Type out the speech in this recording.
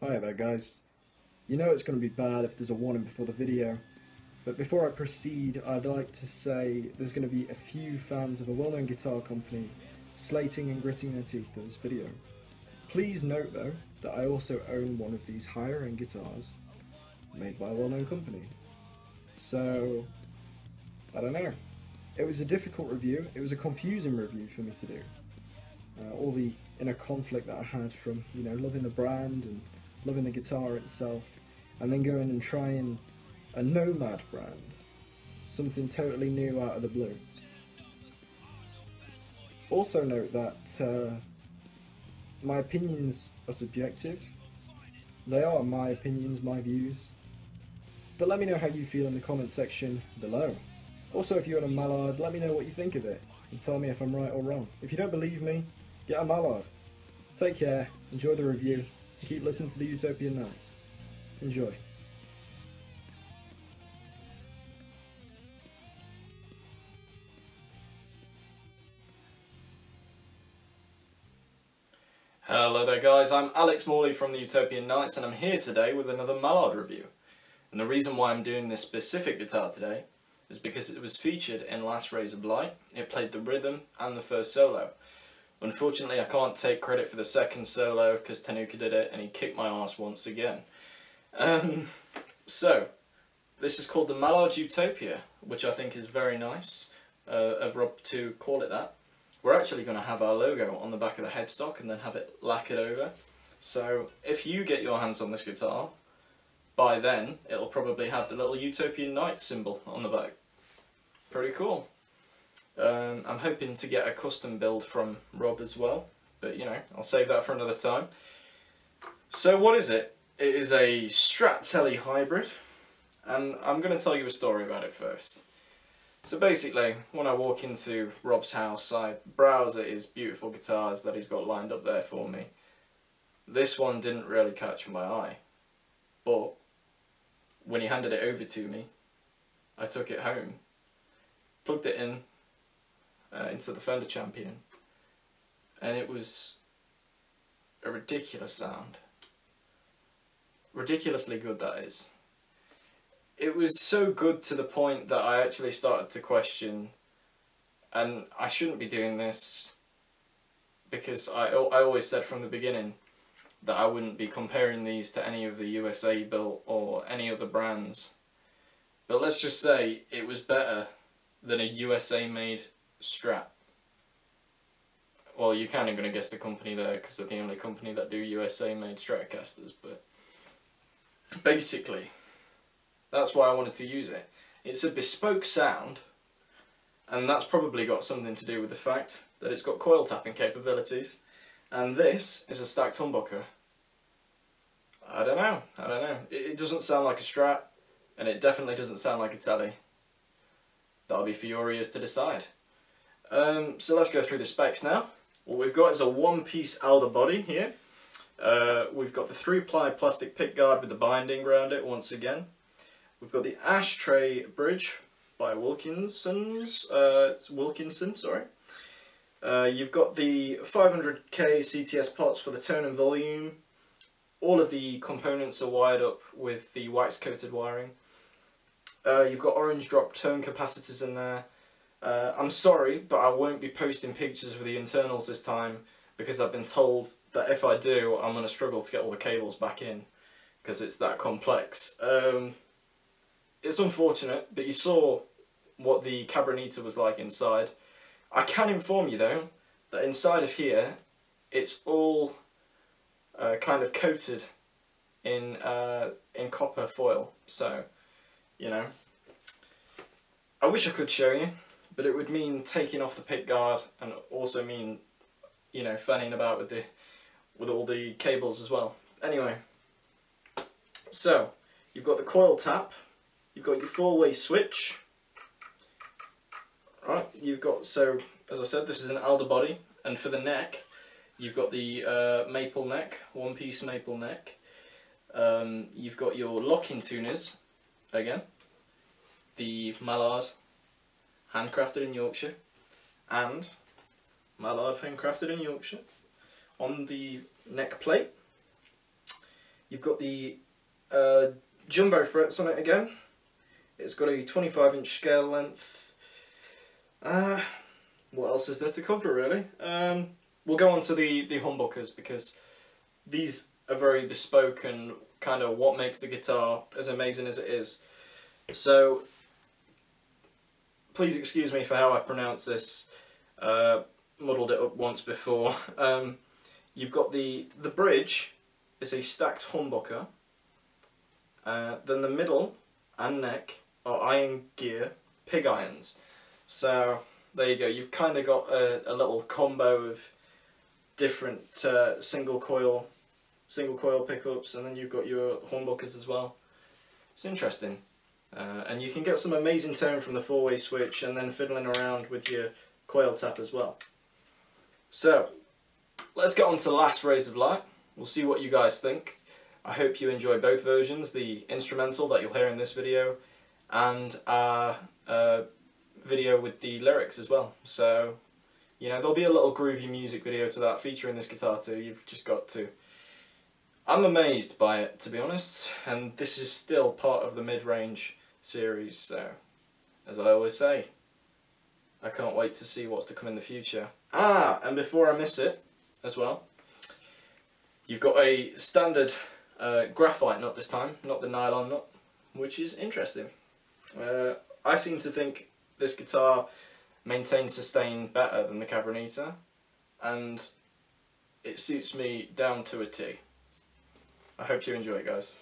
Hi there guys. You know it's going to be bad if there's a warning before the video, but before I proceed I'd like to say there's going to be a few fans of a well-known guitar company slating and gritting their teeth in this video. Please note though that I also own one of these higher end guitars made by a well-known company. So, I don't know. It was a difficult review, it was a confusing review for me to do. Uh, all the inner conflict that I had from, you know, loving the brand and loving the guitar itself, and then going and trying a Nomad brand, something totally new out of the blue. Also note that uh, my opinions are subjective. They are my opinions, my views. But let me know how you feel in the comment section below. Also, if you own a Mallard, let me know what you think of it, and tell me if I'm right or wrong. If you don't believe me, get a Mallard. Take care, enjoy the review, and keep listening to the Utopian Knights. Enjoy. Hello there guys, I'm Alex Morley from the Utopian Knights and I'm here today with another Mallard review. And the reason why I'm doing this specific guitar today is because it was featured in Last Rays of Light. It played the rhythm and the first solo. Unfortunately I can't take credit for the second solo because Tenuka did it and he kicked my ass once again. Um, so, this is called the Mallard Utopia, which I think is very nice uh, of Rob to call it that. We're actually going to have our logo on the back of the headstock and then have it lacquered over. So if you get your hands on this guitar, by then it'll probably have the little Utopian Knight symbol on the back. Pretty cool. Um, I'm hoping to get a custom build from Rob as well, but you know, I'll save that for another time. So what is it? It is a Strat Tele hybrid, and I'm going to tell you a story about it first. So basically, when I walk into Rob's house, I browse at his beautiful guitars that he's got lined up there for me. This one didn't really catch my eye, but when he handed it over to me, I took it home, plugged it in uh, into the Fender Champion, and it was a ridiculous sound. Ridiculously good, that is it was so good to the point that I actually started to question, and I shouldn't be doing this because I, I always said from the beginning that I wouldn't be comparing these to any of the USA built or any other brands. But let's just say it was better than a USA made Strat. Well, you're kind of going to guess the company there because they're the only company that do USA made Stratocasters, but basically that's why I wanted to use it. It's a bespoke sound, and that's probably got something to do with the fact that it's got coil tapping capabilities, and this is a stacked humbucker. I don't know, I don't know. It, it doesn't sound like a Strat, and it definitely doesn't sound like a Tele. That'll be for your ears to decide. Um, so let's go through the specs now. What we've got is a one-piece Alder body here. Uh, we've got the three-ply plastic pickguard with the binding around it once again. We've got the Ashtray Bridge by Wilkinson's, uh, Wilkinson, sorry. Uh, you've got the 500k CTS pots for the tone and volume. All of the components are wired up with the wax coated wiring. Uh, you've got orange drop tone capacitors in there. Uh, I'm sorry, but I won't be posting pictures of the internals this time because I've been told that if I do, I'm going to struggle to get all the cables back in because it's that complex. Um, it's unfortunate, but you saw what the Cabronita was like inside. I can inform you though, that inside of here, it's all uh, kind of coated in uh, in copper foil. So, you know, I wish I could show you, but it would mean taking off the pick guard and also mean, you know, fanning about with the with all the cables as well. Anyway, so you've got the coil tap You've got your four-way switch. Right, you've got, so as I said, this is an Alder body, and for the neck, you've got the uh, maple neck, one-piece maple neck. Um, you've got your locking tuners, again, the Mallard, handcrafted in Yorkshire, and Mallard handcrafted in Yorkshire. On the neck plate, You've got the uh, jumbo frets on it again. It's got a 25 inch scale length. Uh, what else is there to cover really? Um, we'll go on to the, the humbuckers because these are very bespoke and kind of what makes the guitar as amazing as it is. So, please excuse me for how I pronounce this. Uh, muddled it up once before. Um, you've got the, the bridge is a stacked humbucker. Uh, then the middle and neck are iron gear pig irons. So there you go. You've kind of got a, a little combo of different uh, single coil single coil pickups and then you've got your humbuckers as well. It's interesting. Uh, and you can get some amazing tone from the four-way switch and then fiddling around with your coil tap as well. So, let's get on to last rays of light. We'll see what you guys think. I hope you enjoy both versions, the instrumental that you'll hear in this video and our uh, video with the lyrics as well. So, you know, there'll be a little groovy music video to that featuring this guitar too. You've just got to I'm amazed by it, to be honest, and this is still part of the mid-range series, so, as I always say, I can't wait to see what's to come in the future. Ah, and before I miss it, as well, you've got a standard uh, graphite nut this time, not the nylon nut, which is interesting. Uh, I seem to think this guitar maintains sustain better than the Cabronita, and it suits me down to a T. I hope you enjoy it, guys.